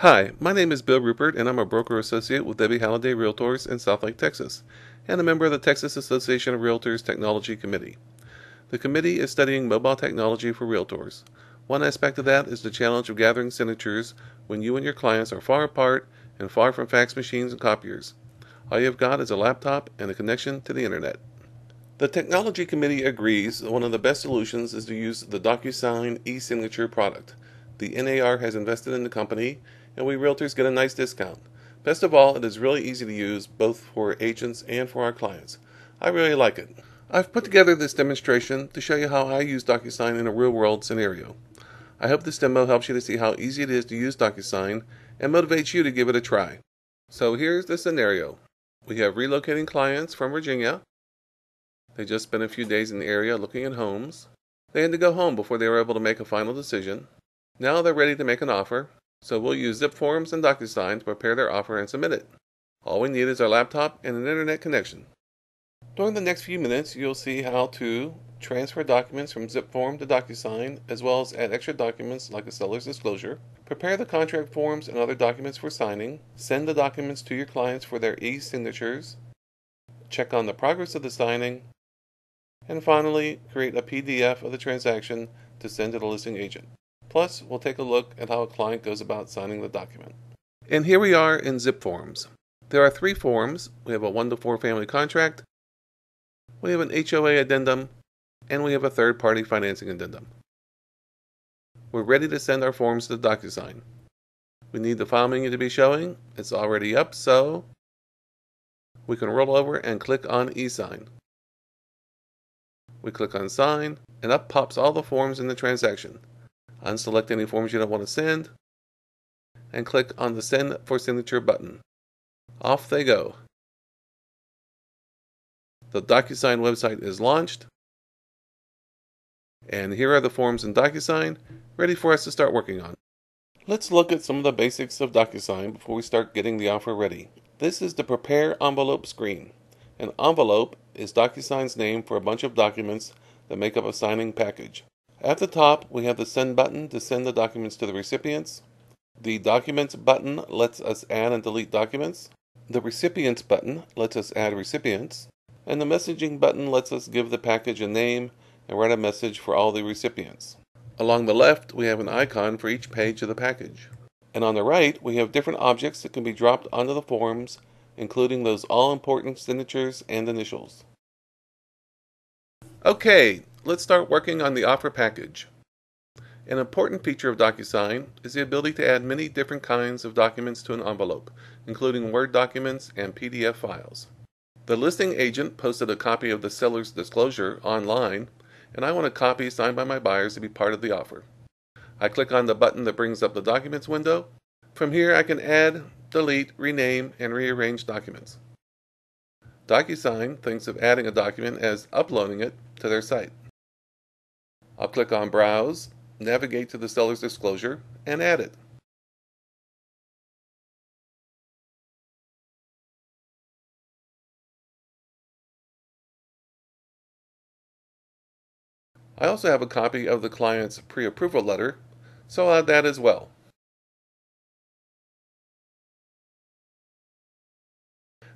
Hi, my name is Bill Ruppert, and I'm a broker associate with Debbie Halliday Realtors in Southlake, Texas, and a member of the Texas Association of Realtors Technology Committee. The committee is studying mobile technology for realtors. One aspect of that is the challenge of gathering signatures when you and your clients are far apart and far from fax machines and copiers. All you've got is a laptop and a connection to the internet. The Technology Committee agrees that one of the best solutions is to use the DocuSign e-signature product. The NAR has invested in the company and we realtors get a nice discount. Best of all, it is really easy to use both for agents and for our clients. I really like it. I've put together this demonstration to show you how I use DocuSign in a real world scenario. I hope this demo helps you to see how easy it is to use DocuSign and motivates you to give it a try. So here's the scenario. We have relocating clients from Virginia. They just spent a few days in the area looking at homes. They had to go home before they were able to make a final decision. Now they're ready to make an offer. So we'll use zipForms and DocuSign to prepare their offer and submit it. All we need is our laptop and an internet connection. During the next few minutes, you'll see how to transfer documents from zipForm to DocuSign, as well as add extra documents like a seller's disclosure, prepare the contract forms and other documents for signing, send the documents to your clients for their e-signatures, check on the progress of the signing, and finally, create a PDF of the transaction to send to the listing agent. Plus, we'll take a look at how a client goes about signing the document. And here we are in zipForms. There are three forms. We have a 1 to 4 family contract, we have an HOA addendum, and we have a third party financing addendum. We're ready to send our forms to the DocuSign. We need the file menu to be showing. It's already up, so we can roll over and click on eSign. We click on Sign, and up pops all the forms in the transaction. Unselect any forms you don't want to send, and click on the Send for Signature button. Off they go. The DocuSign website is launched, and here are the forms in DocuSign ready for us to start working on. Let's look at some of the basics of DocuSign before we start getting the offer ready. This is the Prepare Envelope screen. An envelope is DocuSign's name for a bunch of documents that make up a signing package. At the top, we have the Send button to send the documents to the recipients. The Documents button lets us add and delete documents. The Recipients button lets us add recipients. And the Messaging button lets us give the package a name and write a message for all the recipients. Along the left, we have an icon for each page of the package. And on the right, we have different objects that can be dropped onto the forms, including those all important signatures and initials. Okay, let's start working on the offer package. An important feature of DocuSign is the ability to add many different kinds of documents to an envelope, including Word documents and PDF files. The listing agent posted a copy of the seller's disclosure online, and I want a copy signed by my buyers to be part of the offer. I click on the button that brings up the Documents window. From here, I can add, delete, rename, and rearrange documents. DocuSign thinks of adding a document as uploading it to their site. I'll click on Browse, navigate to the seller's disclosure, and add it. I also have a copy of the client's pre-approval letter, so I'll add that as well.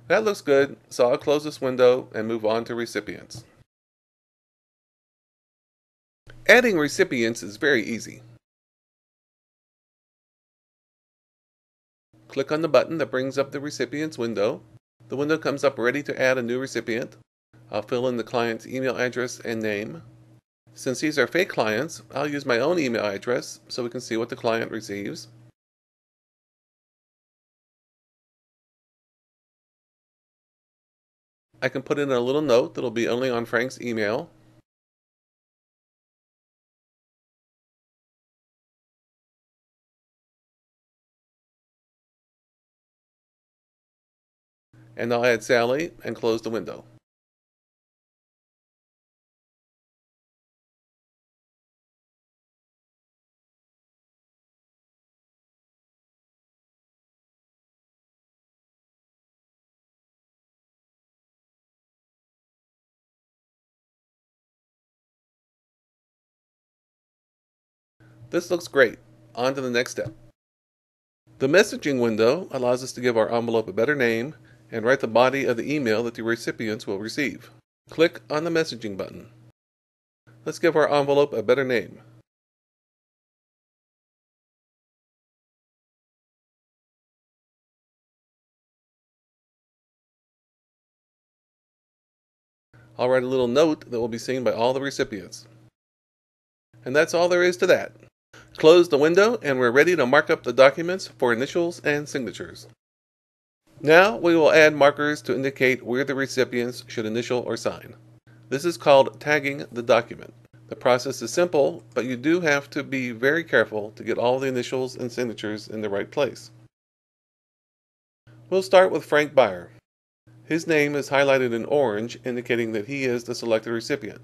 That looks good, so I'll close this window and move on to recipients. Adding recipients is very easy. Click on the button that brings up the recipients window. The window comes up ready to add a new recipient. I'll fill in the client's email address and name. Since these are fake clients, I'll use my own email address so we can see what the client receives. I can put in a little note that'll be only on Frank's email and I'll add Sally and close the window. This looks great. On to the next step. The messaging window allows us to give our envelope a better name and write the body of the email that the recipients will receive. Click on the messaging button. Let's give our envelope a better name. I'll write a little note that will be seen by all the recipients. And that's all there is to that. Close the window and we're ready to mark up the documents for initials and signatures. Now we will add markers to indicate where the recipients should initial or sign. This is called tagging the document. The process is simple, but you do have to be very careful to get all the initials and signatures in the right place. We'll start with Frank Beyer. His name is highlighted in orange, indicating that he is the selected recipient.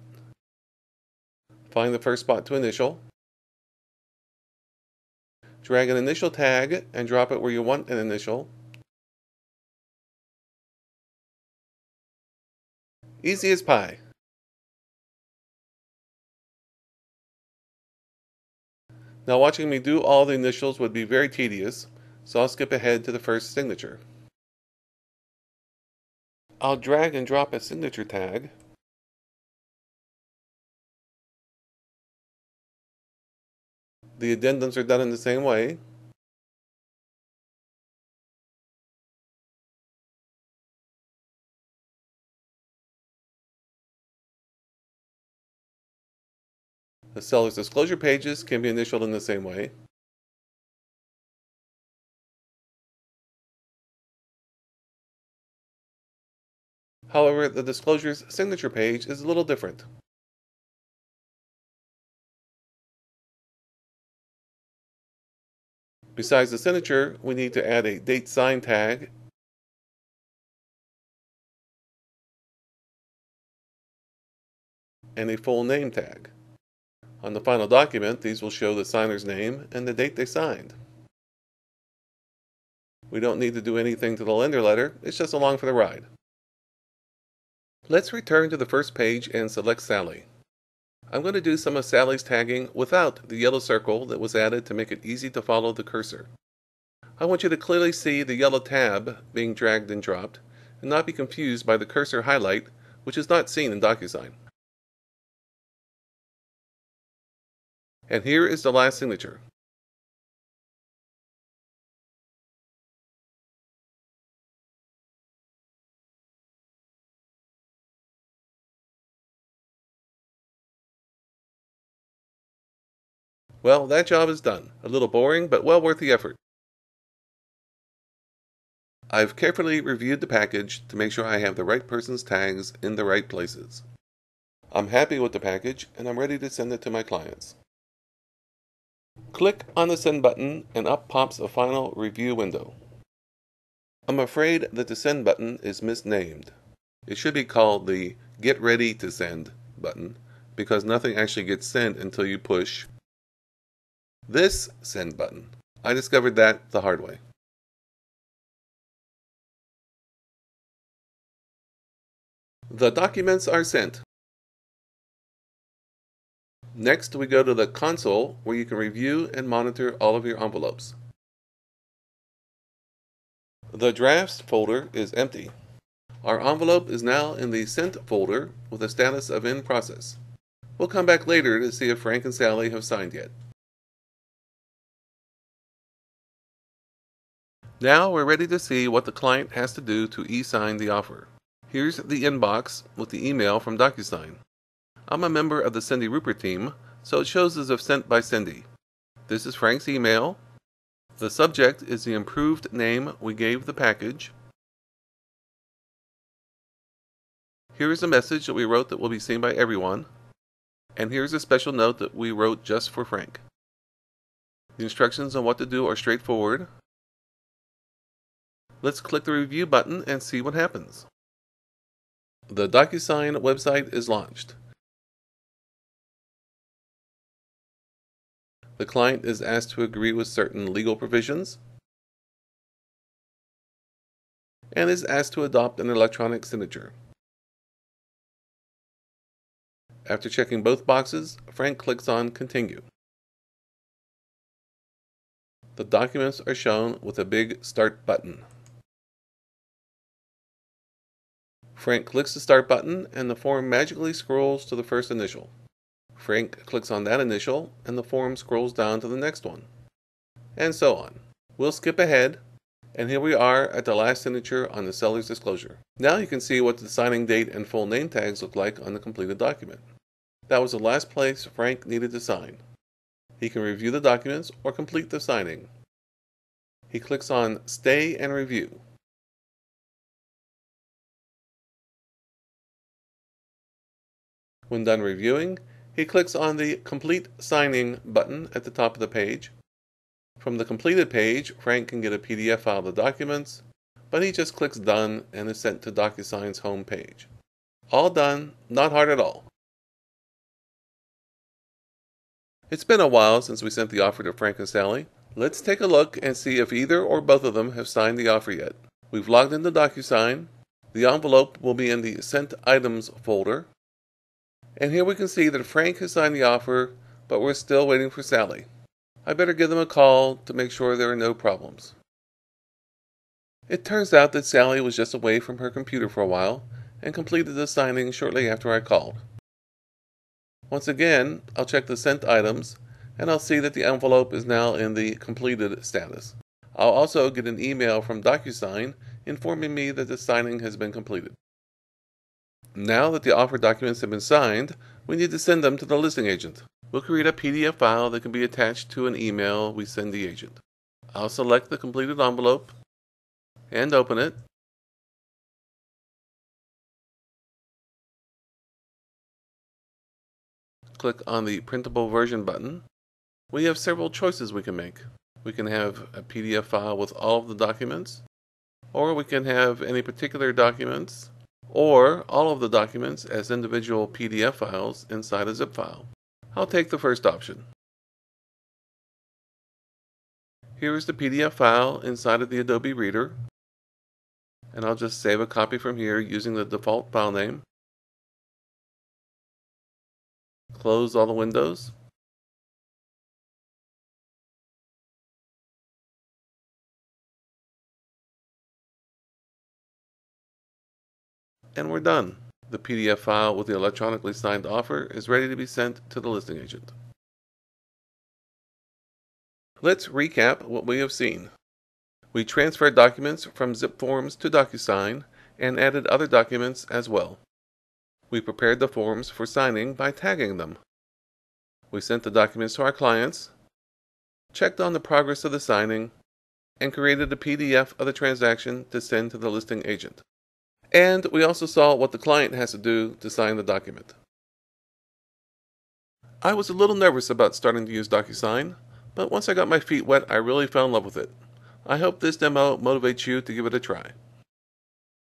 Find the first spot to initial. Drag an initial tag and drop it where you want an initial. Easy as pie. Now watching me do all the initials would be very tedious, so I'll skip ahead to the first signature. I'll drag and drop a signature tag. The addendums are done in the same way. The seller's disclosure pages can be initialed in the same way. However, the disclosure's signature page is a little different. Besides the signature, we need to add a date sign tag and a full name tag. On the final document, these will show the signer's name and the date they signed. We don't need to do anything to the lender letter, it's just along for the ride. Let's return to the first page and select Sally. I'm going to do some of Sally's tagging without the yellow circle that was added to make it easy to follow the cursor. I want you to clearly see the yellow tab being dragged and dropped, and not be confused by the cursor highlight, which is not seen in DocuSign. And here is the last signature. Well, that job is done. A little boring, but well worth the effort. I've carefully reviewed the package to make sure I have the right person's tags in the right places. I'm happy with the package and I'm ready to send it to my clients. Click on the Send button and up pops a final review window. I'm afraid that the Send button is misnamed. It should be called the Get Ready to Send button because nothing actually gets sent until you push this Send button. I discovered that the hard way. The documents are sent. Next, we go to the console where you can review and monitor all of your envelopes. The drafts folder is empty. Our envelope is now in the sent folder with a status of in process. We'll come back later to see if Frank and Sally have signed yet. Now we're ready to see what the client has to do to e-sign the offer. Here's the inbox with the email from DocuSign. I'm a member of the Cindy Ruppert team, so it shows as if sent by Cindy. This is Frank's email. The subject is the improved name we gave the package. Here's a message that we wrote that will be seen by everyone. And here's a special note that we wrote just for Frank. The instructions on what to do are straightforward. Let's click the review button and see what happens. The DocuSign website is launched. The client is asked to agree with certain legal provisions and is asked to adopt an electronic signature. After checking both boxes, Frank clicks on Continue. The documents are shown with a big Start button. Frank clicks the Start button and the form magically scrolls to the first initial. Frank clicks on that initial and the form scrolls down to the next one. And so on. We'll skip ahead and here we are at the last signature on the seller's disclosure. Now you can see what the signing date and full name tags look like on the completed document. That was the last place Frank needed to sign. He can review the documents or complete the signing. He clicks on Stay and Review. When done reviewing, he clicks on the Complete Signing button at the top of the page. From the completed page, Frank can get a PDF file of the documents, but he just clicks Done and is sent to DocuSign's home page. All done, not hard at all. It's been a while since we sent the offer to Frank and Sally. Let's take a look and see if either or both of them have signed the offer yet. We've logged into DocuSign. The envelope will be in the Sent Items folder. And here we can see that Frank has signed the offer, but we're still waiting for Sally. I better give them a call to make sure there are no problems. It turns out that Sally was just away from her computer for a while and completed the signing shortly after I called. Once again, I'll check the sent items and I'll see that the envelope is now in the completed status. I'll also get an email from DocuSign informing me that the signing has been completed. Now that the offer documents have been signed, we need to send them to the listing agent. We'll create a PDF file that can be attached to an email we send the agent. I'll select the completed envelope and open it. Click on the printable version button. We have several choices we can make. We can have a PDF file with all of the documents, or we can have any particular documents or all of the documents as individual PDF files inside a zip file. I'll take the first option. Here is the PDF file inside of the Adobe Reader, and I'll just save a copy from here using the default file name. Close all the windows. And we're done. The PDF file with the electronically signed offer is ready to be sent to the listing agent. Let's recap what we have seen. We transferred documents from zipForms to DocuSign and added other documents as well. We prepared the forms for signing by tagging them. We sent the documents to our clients, checked on the progress of the signing, and created a PDF of the transaction to send to the listing agent. And we also saw what the client has to do to sign the document. I was a little nervous about starting to use DocuSign, but once I got my feet wet, I really fell in love with it. I hope this demo motivates you to give it a try.